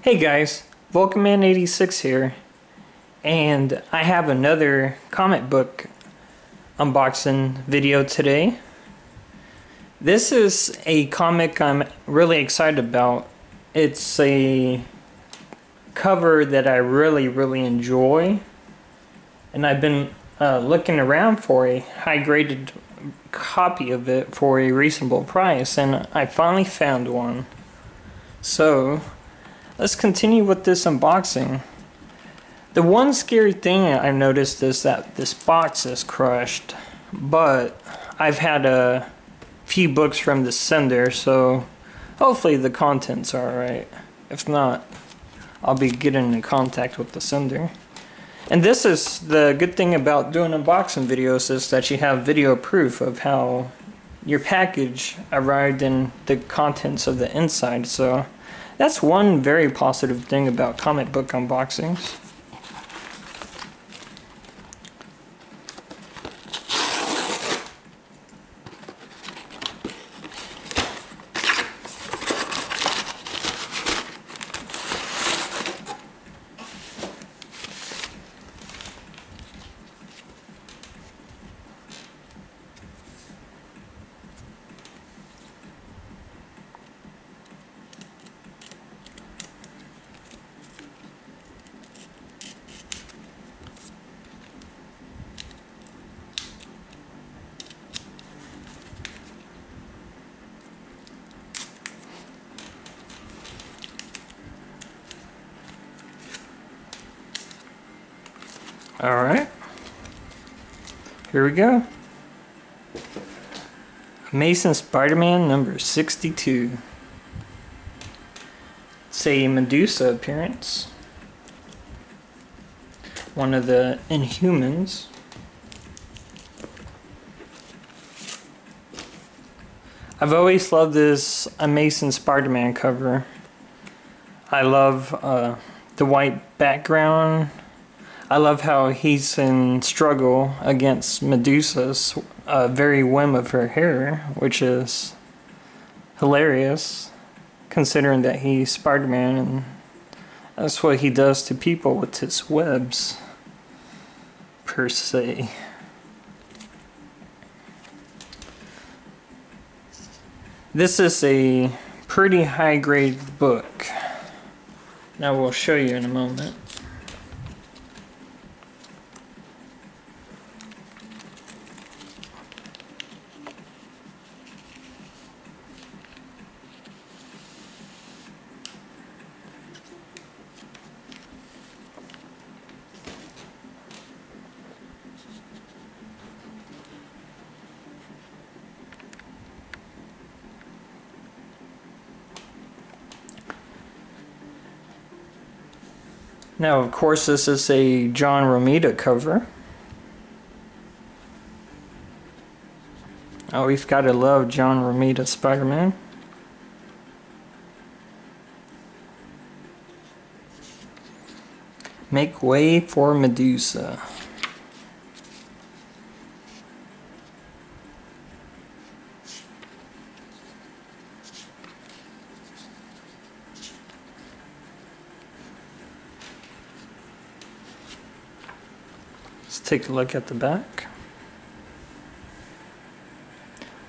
Hey guys, Vulcanman86 here, and I have another comic book unboxing video today. This is a comic I'm really excited about. It's a cover that I really, really enjoy, and I've been uh, looking around for a high graded copy of it for a reasonable price, and I finally found one. So, let's continue with this unboxing. The one scary thing I've noticed is that this box is crushed, but I've had a few books from the sender, so hopefully the contents are alright. If not, I'll be getting in contact with the sender. And this is the good thing about doing unboxing videos is that you have video proof of how your package arrived in the contents of the inside. So that's one very positive thing about comic book unboxings. All right. Here we go. Amazing Spider-Man number 62. It's a Medusa appearance. One of the Inhumans. I've always loved this Amazing Spider-Man cover. I love uh, the white background I love how he's in struggle against Medusa's uh, very whim of her hair, which is hilarious, considering that he's Spider-Man and that's what he does to people with his webs, per se. This is a pretty high grade book. Now we'll show you in a moment. Now, of course, this is a John Romita cover. Oh, we've got to love John Romita Spider-Man. Make way for Medusa. Take a look at the back.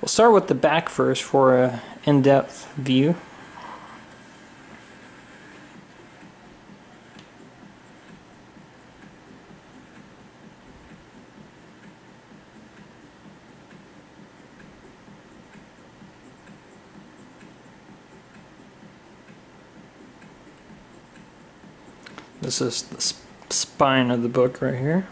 We'll start with the back first for an in-depth view. This is the spine of the book right here.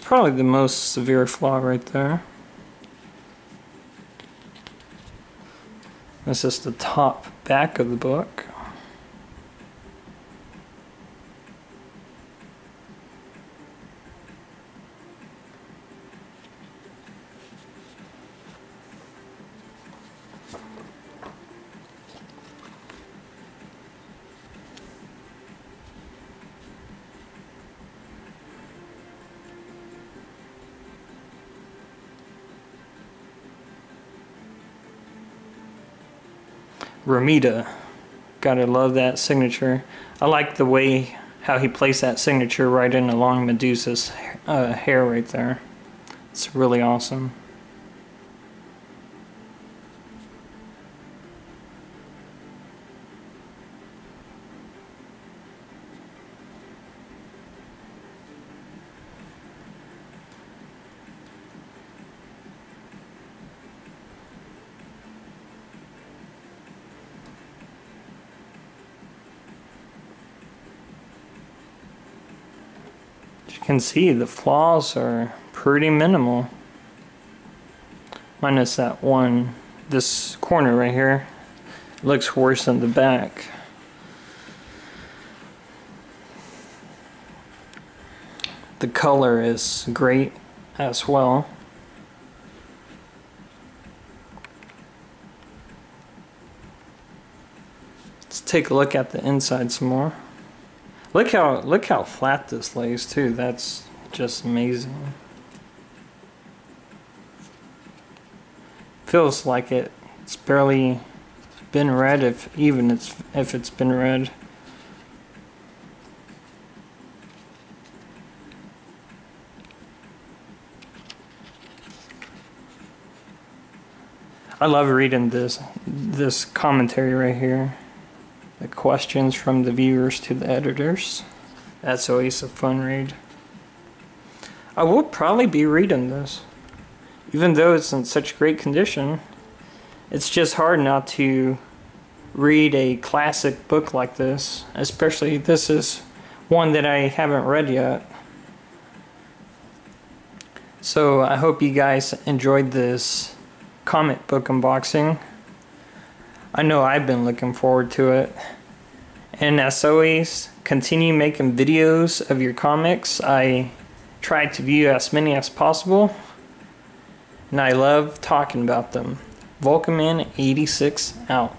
Probably the most severe flaw right there. This is the top back of the book. Romita. Gotta love that signature. I like the way how he placed that signature right in along Medusa's uh, hair right there. It's really awesome. As you can see, the flaws are pretty minimal. Minus that one, this corner right here. looks worse than the back. The color is great as well. Let's take a look at the inside some more. Look how look how flat this lays too. That's just amazing. Feels like it, it's barely been read if even it's if it's been read. I love reading this this commentary right here the questions from the viewers to the editors. That's always a fun read. I will probably be reading this. Even though it's in such great condition, it's just hard not to read a classic book like this. Especially, this is one that I haven't read yet. So, I hope you guys enjoyed this comic book unboxing. I know I've been looking forward to it. And as always, continue making videos of your comics. I try to view as many as possible. And I love talking about them. Vulcanman86 out.